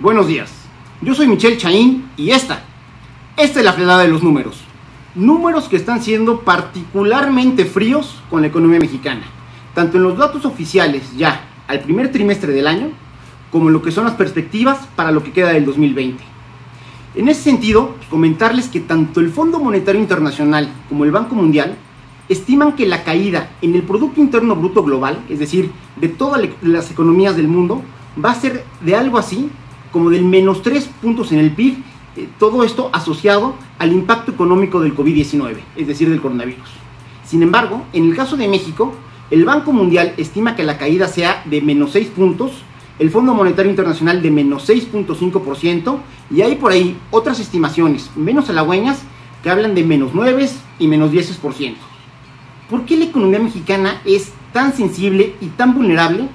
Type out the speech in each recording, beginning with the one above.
Buenos días, yo soy Michelle Chaín y esta, esta es la frenada de los números. Números que están siendo particularmente fríos con la economía mexicana, tanto en los datos oficiales ya al primer trimestre del año, como en lo que son las perspectivas para lo que queda del 2020. En ese sentido, comentarles que tanto el Fondo Monetario Internacional como el Banco Mundial estiman que la caída en el Producto Interno Bruto Global, es decir, de todas las economías del mundo, va a ser de algo así como del menos 3 puntos en el PIB, eh, todo esto asociado al impacto económico del COVID-19, es decir, del coronavirus. Sin embargo, en el caso de México, el Banco Mundial estima que la caída sea de menos 6 puntos, el Fondo Monetario Internacional de menos 6.5% y hay por ahí otras estimaciones menos halagüeñas que hablan de menos 9 y menos 10%. ¿Por qué la economía mexicana es tan sensible y tan vulnerable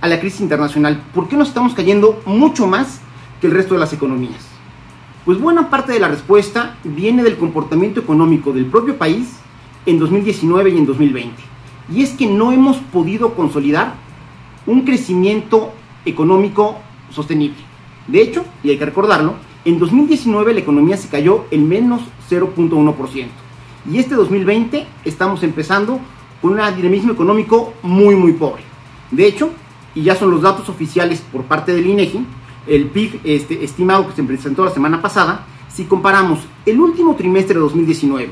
a la crisis internacional? ¿Por qué nos estamos cayendo mucho más que el resto de las economías? Pues buena parte de la respuesta viene del comportamiento económico del propio país en 2019 y en 2020. Y es que no hemos podido consolidar un crecimiento económico sostenible. De hecho, y hay que recordarlo, en 2019 la economía se cayó en menos 0.1%. Y este 2020 estamos empezando con un dinamismo económico muy, muy pobre. De hecho, y ya son los datos oficiales por parte del INEGI, el PIB este, estimado que se presentó la semana pasada, si comparamos el último trimestre de 2019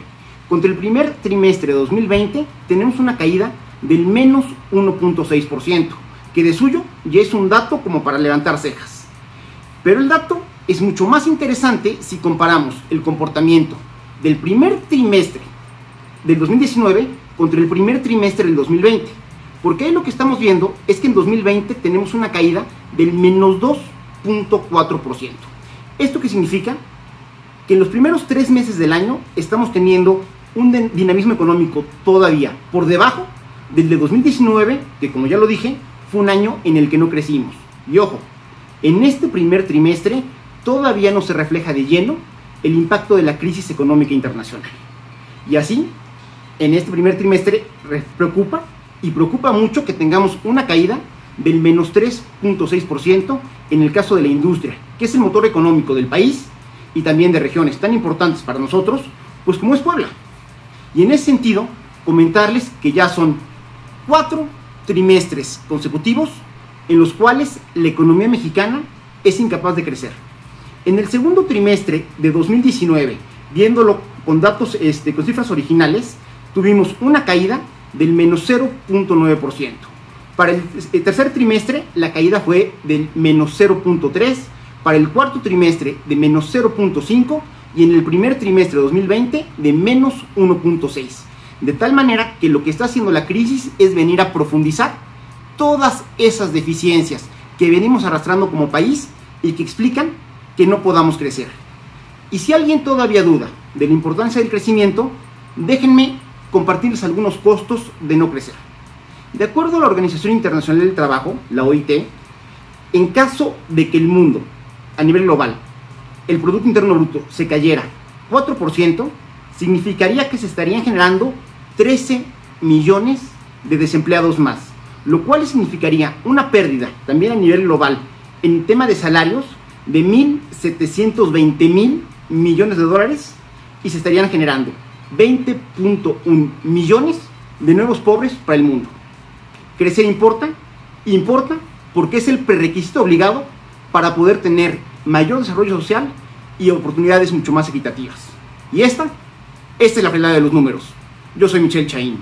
contra el primer trimestre de 2020, tenemos una caída del menos 1.6%, que de suyo ya es un dato como para levantar cejas. Pero el dato es mucho más interesante si comparamos el comportamiento del primer trimestre del 2019 contra el primer trimestre del 2020. Porque ahí lo que estamos viendo es que en 2020 tenemos una caída del menos 2.4%. ¿Esto qué significa? Que en los primeros tres meses del año estamos teniendo un dinamismo económico todavía por debajo del de 2019, que como ya lo dije, fue un año en el que no crecimos. Y ojo, en este primer trimestre todavía no se refleja de lleno el impacto de la crisis económica internacional. Y así, en este primer trimestre preocupa y preocupa mucho que tengamos una caída del menos 3.6% en el caso de la industria, que es el motor económico del país y también de regiones tan importantes para nosotros, pues como es Puebla. Y en ese sentido, comentarles que ya son cuatro trimestres consecutivos en los cuales la economía mexicana es incapaz de crecer. En el segundo trimestre de 2019, viéndolo con datos, este, con cifras originales, tuvimos una caída del menos 0.9%. Para el, tercer trimestre la caída fue del menos 0.3%, para el cuarto trimestre de menos 0.5% y en el primer trimestre de 2020 de menos 1.6%. De tal manera que lo que está haciendo la crisis es venir a profundizar todas esas deficiencias que venimos arrastrando como país y que explican que no podamos crecer. Y si alguien todavía duda de la importancia del crecimiento, déjenme compartirles algunos costos de no crecer. De acuerdo a la Organización Internacional del Trabajo, la OIT, en caso de que el mundo, a nivel global, el Producto Interno Bruto se cayera 4%, significaría que se estarían generando 13 millones de desempleados más, lo cual significaría una pérdida también a nivel global en tema de salarios de 1.720 mil millones de dólares y se estarían generando 20.1 millones de nuevos pobres para el mundo. ¿Crecer importa? Importa porque es el prerequisito obligado para poder tener mayor desarrollo social y oportunidades mucho más equitativas. Y esta, esta es la realidad de los números. Yo soy Michelle Chaín.